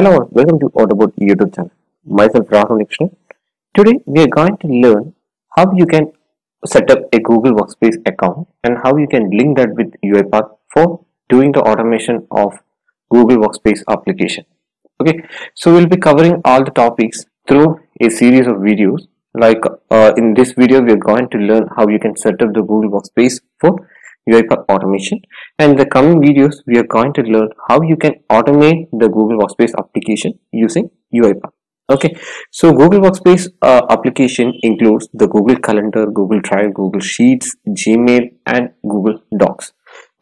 Hello, welcome to Autobot YouTube channel. Myself Rahul Nixon. Today we are going to learn how you can set up a Google Workspace account and how you can link that with UiPath for doing the automation of Google Workspace application. Okay, so we'll be covering all the topics through a series of videos. Like uh, in this video, we are going to learn how you can set up the Google Workspace for UiPath automation. And in the coming videos we are going to learn how you can automate the Google Workspace application using UiPath okay so Google Workspace uh, application includes the Google Calendar Google Drive Google Sheets Gmail and Google Docs.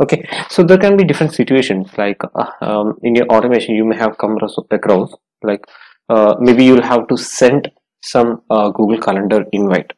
Okay so there can be different situations like uh, um, in your automation you may have come across like uh, maybe you'll have to send some uh, Google Calendar invite.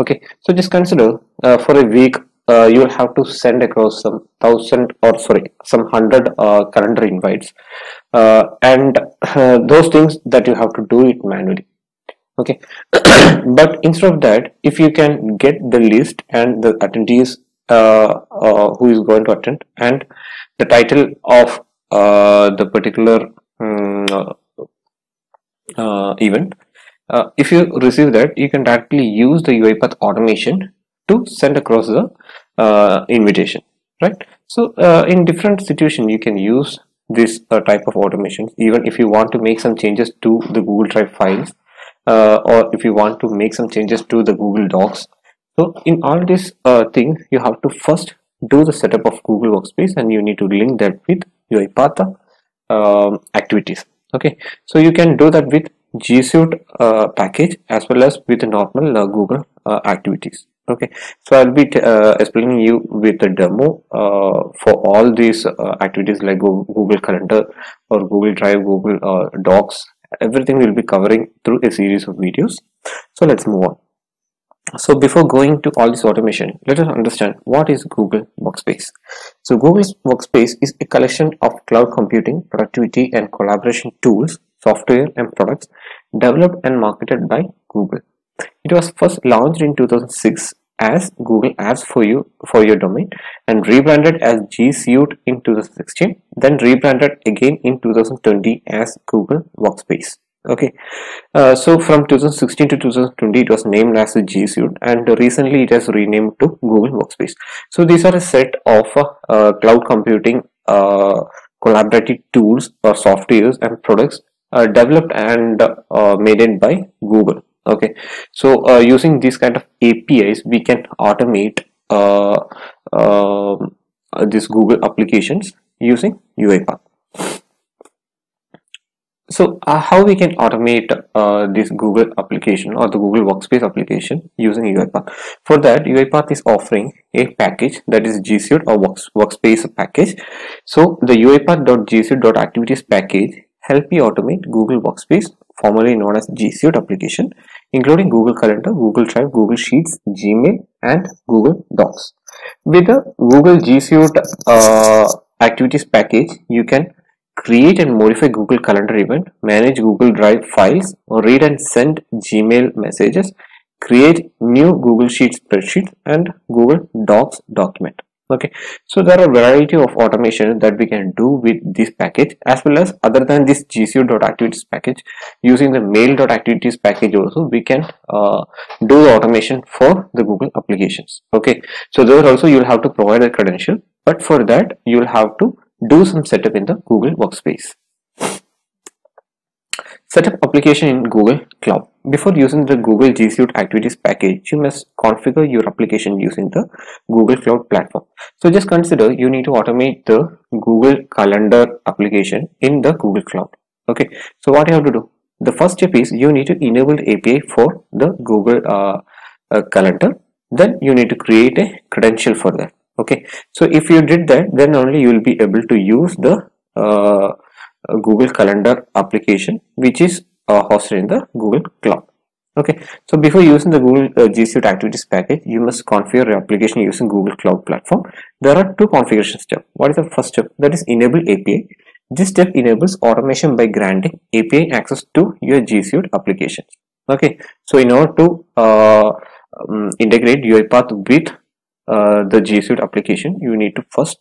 Okay so just consider uh, for a week uh, you will have to send across some thousand or sorry some hundred uh, calendar invites. Uh, and uh, those things that you have to do it manually. Okay? But instead of that if you can get the list and the attendees uh, who is going to attend and the title of the particular um, event if you receive that you can directly use the UiPath automation to send across the uh, invitation right? So uh, in different situation you can use this uh, type of automation even if you want to make some changes to the google drive files uh, or if you want to make some changes to the google docs. So in all these uh, things you have to first do the setup of google workspace and you need to link that with UiPath um, activities okay? So you can do that with G Suite uh, package as well as with normal google activities okay. So i'll be uh, explaining you with a demo uh, for all these uh, activities like google calendar or google drive google uh, docs. Everything we'll be covering through a series of videos. So let's move on. So before going to all this automation let us understand what is google workspace. So google workspace is a collection of cloud computing productivity and collaboration tools software and products developed and marketed by google. It was first launched in 2006 as Google Apps for you for your domain and rebranded as G Suite in 2016, then rebranded again in 2020 as Google Workspace. Okay, uh, so from 2016 to 2020 it was named as G Suite and recently it has renamed to Google Workspace. So these are a set of uh, cloud computing uh, collaborative tools or softwares and products uh, developed and uh, made in by Google okay. So uh, using these kind of apis we can automate uh, uh, these google applications using uipath so uh, how we can automate uh, this google application or the google workspace application using uipath for that uipath is offering a package that is G Suite or works, workspace package. So the uipath.gsuite.activities package help you automate google workspace formerly known as G Suite application including Google Calendar, Google Drive, Google Sheets, Gmail and Google Docs. With the Google G Suite uh, activities package, you can create and modify Google Calendar event, manage Google Drive files, read and send Gmail messages, create new Google Sheets spreadsheet and Google Docs document okay. So there are a variety of automation that we can do with this package as well as other than this gsuite.activities package. Using the mail.activities package also we can uh, do the automation for the google applications. Okay. So there also you'll have to provide a credential but for that you'll have to do some setup in the google workspace Setup application in Google Cloud. Before using the Google G Suite Activities package, you must configure your application using the Google Cloud platform. So just consider you need to automate the Google Calendar application in the Google Cloud. Okay, so what you have to do? The first step is you need to enable the API for the Google uh, uh, Calendar. Then you need to create a credential for that. Okay, so if you did that, then only you will be able to use the uh, Google Calendar application which is uh, hosted in the Google Cloud. Okay, so before using the Google uh, G Suite Activities package, you must configure your application using Google Cloud Platform. There are two configuration steps. What is the first step? That is enable API. This step enables automation by granting API access to your G Suite applications. Okay, so in order to uh, um, integrate UiPath with uh, the G Suite application, you need to first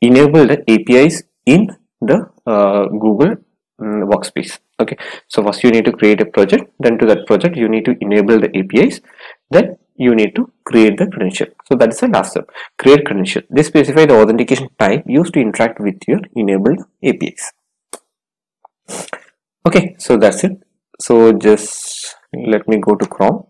enable the APIs in the uh, Google um, workspace. Okay. So first you need to create a project. Then to that project you need to enable the apis then you need to create the credential. So that is the last step. Create credential. They specify the authentication type used to interact with your enabled apis okay. So that's it. So just let me go to chrome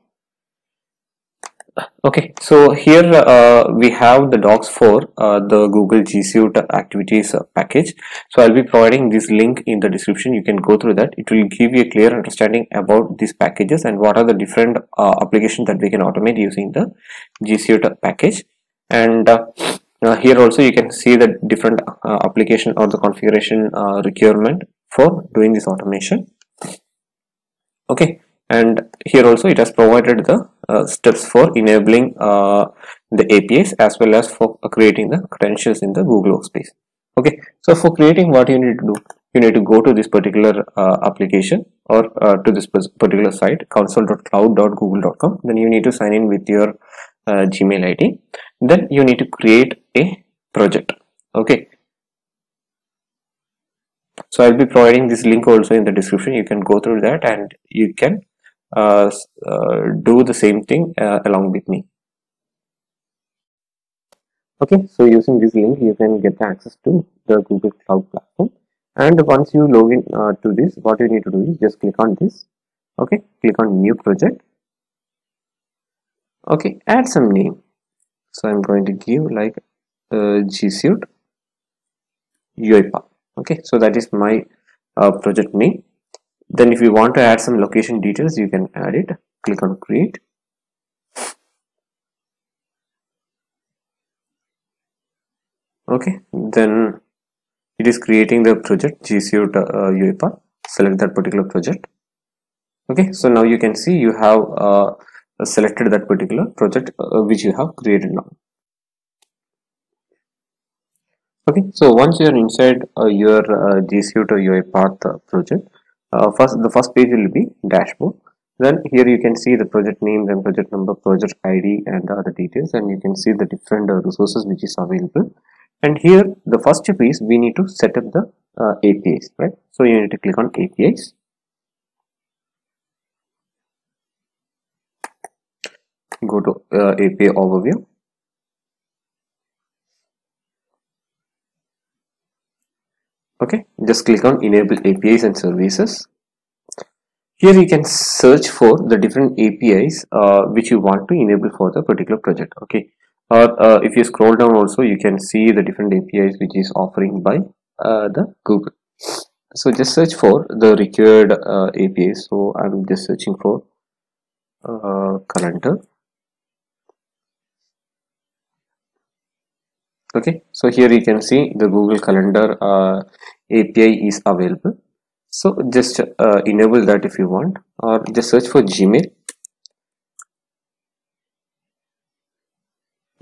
okay so here uh, we have the docs for uh, the google g suite activities uh, package. So i'll be providing this link in the description. You can go through that. It will give you a clear understanding about these packages and what are the different uh, applications that we can automate using the g suite package. And uh, uh, here also you can see the different application or the configuration requirement for doing this automation. Okay and here also it has provided the uh, steps for enabling uh, the APIs as well as for creating the credentials in the Google Workspace. Okay, so for creating what you need to do, you need to go to this particular uh, application or uh, to this particular site console.cloud.google.com. Then you need to sign in with your uh, Gmail ID. Then you need to create a project. Okay, so I'll be providing this link also in the description. You can go through that and you can uh, uh, do the same thing uh, along with me. Okay so using this link you can get access to the google cloud platform. And once you log in uh, to this what you need to do is just click on this. Okay click on new project. Okay add some name. So i'm going to give like uh, g suite UiPath okay so that is my uh, project name then if you want to add some location details you can add it. Click on create. Okay. Then it is creating the project G Suite uh, UiPath select that particular project. Okay. So now you can see you have uh, selected that particular project uh, which you have created now. Okay. So once you are inside uh, your uh, G Suite or UiPath project uh, first the first page will be dashboard. Then here you can see the project name then project number project id and the other details. And you can see the different uh, resources which is available. And here the first is we need to set up the uh, apis right? So you need to click on apis go to uh, api overview okay just click on enable apis and services. Here you can search for the different apis uh, which you want to enable for the particular project okay? Or uh, if you scroll down also you can see the different apis which is offering by uh, the google. So just search for the required uh, apis so i'm just searching for uh, calendar. Okay? So here you can see the google calendar uh, api is available. So just uh, enable that if you want or just search for gmail.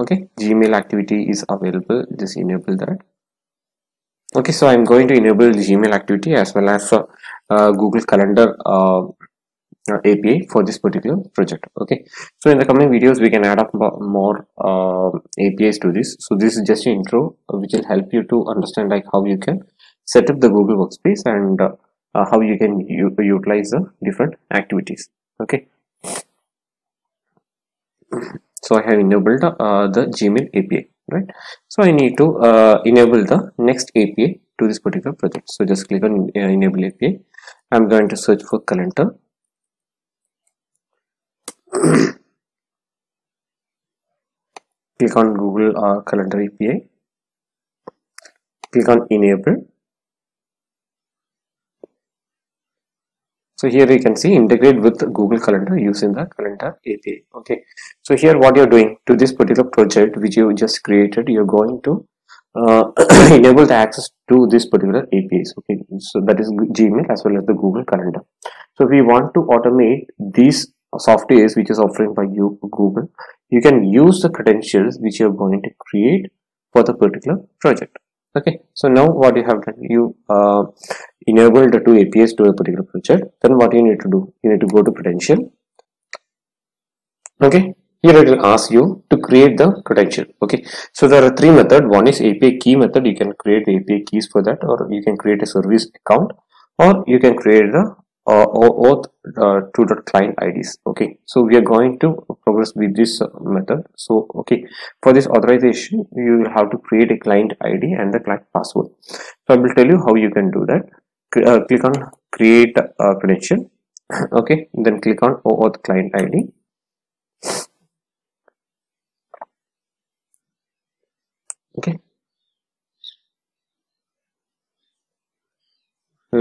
Okay gmail activity is available. Just enable that. Okay so i'm going to enable gmail activity as well as uh, uh, google calendar uh, uh API for this particular project. Okay so in the coming videos we can add up more uh, APIs to this. So this is just an intro which will help you to understand like how you can set up the Google workspace and uh, uh, how you can utilize the different activities okay? So I have enabled uh, the Gmail API right? So I need to uh, enable the next API to this particular project. So just click on uh, enable API I'm going to search for calendar. Click on Google uh, calendar API click on enable so here you can see integrate with google calendar using the calendar api okay. So here what you're doing to this particular project which you just created you're going to uh, enable the access to this particular apis okay. So that is gmail as well as the google calendar. So if we want to automate these softwares which is offering by you google you can use the credentials which you're going to create for the particular project okay so now what you have done you uh, enabled the two apis to a particular project then what you need to do you need to go to credential. Okay here it will ask you to create the credential. Okay so there are three methods. One is api key method. You can create the api keys for that or you can create a service account or you can create the uh, auth uh, client IDs okay. So we are going to progress with this uh, method. So okay. For this authorization you will have to create a client ID and the client password. So I will tell you how you can do that. Uh, click on create a credential okay. Then click on OAuth client ID okay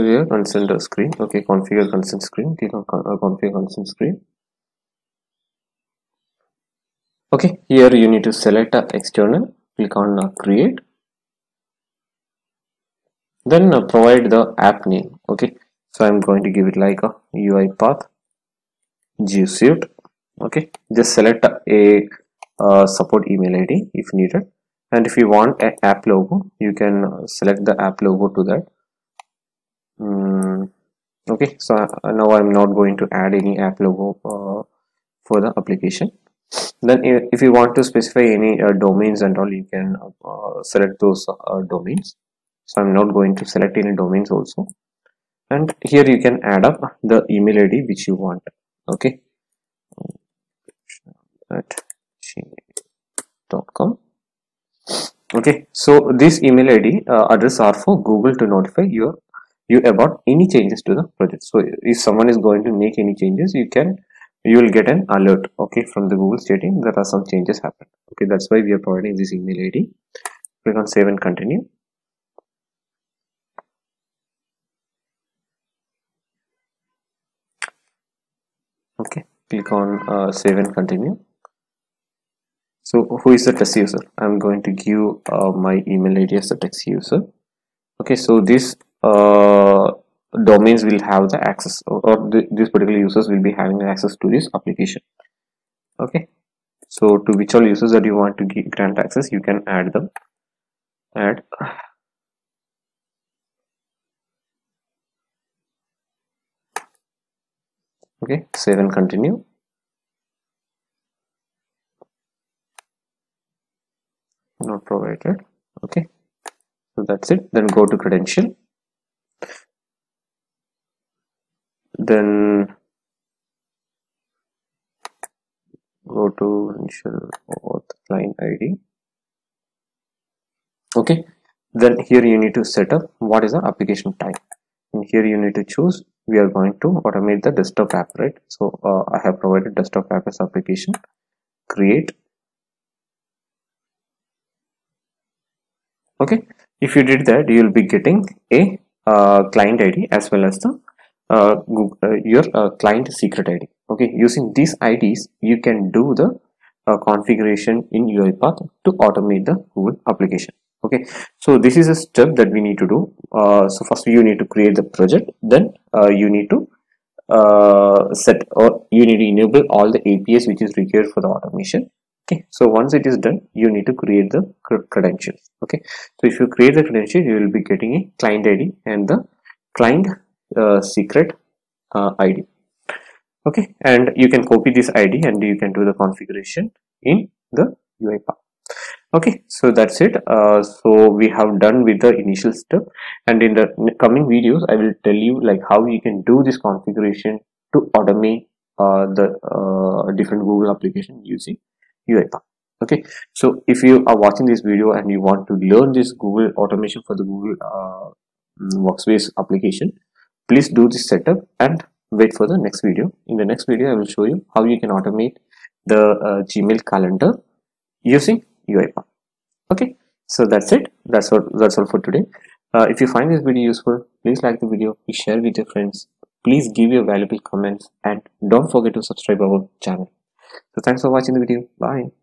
here consent screen. Okay configure consent screen. Click on uh, configure consent screen. Okay here you need to select uh, external. Click on uh, create. Then uh, provide the app name. Okay so i'm going to give it like a uipath g suite. Okay just select a uh, support email id if needed. And if you want an app logo you can select the app logo to that mm, okay so uh, now i'm not going to add any app logo uh, for the application. Then if you want to specify any uh, domains and all you can uh, select those uh, domains. So i'm not going to select any domains also. And here you can add up the email id which you want okay? At gmail.com okay so this email id uh, address are for google to notify your you about any changes to the project. So if someone is going to make any changes you can you will get an alert okay from the google stating there are some changes happen okay that's why we are providing this email id click on save and continue. Okay click on uh, save and continue. So who is the test user? I'm going to give uh, my email id as the test user. Okay so this uh, domains will have the access or, th these particular users will be having access to this application. Okay? So to which all users that you want to grant access you can add them. Add. Okay? Save and continue. Not provided. Okay? So that's it. Then go to credential then go to initial auth client id okay. Then here you need to set up what is the application type. And here you need to choose we are going to automate the desktop app right? So uh, i have provided desktop app as application. Create. Okay. If you did that you will be getting a uh, client id as well as the uh, uh, your uh, client secret id okay using these ids you can do the uh, configuration in UiPath to automate the Google application. Okay so this is a step that we need to do. Uh, so first you need to create the project then uh, you need to set or you need to enable all the APIs which is required for the automation. Okay so once it is done you need to create the credentials. Okay so if you create the credentials, you will be getting a client id and the client secret uh, id okay and you can copy this id and you can do the configuration in the UiPath okay so that's it. Uh, so we have done with the initial step. And in the coming videos i will tell you like how you can do this configuration to automate uh, the uh, different google application using uipath okay so if you are watching this video and you want to learn this google automation for the google uh, workspace application please do this setup and wait for the next video in the next video i will show you how you can automate the uh, gmail calendar using UiPath. Okay, so that's it. That's all. That's all for today. Uh, if you find this video useful, please like the video, please share with your friends, please give your valuable comments, and don't forget to subscribe our channel. So thanks for watching the video. Bye.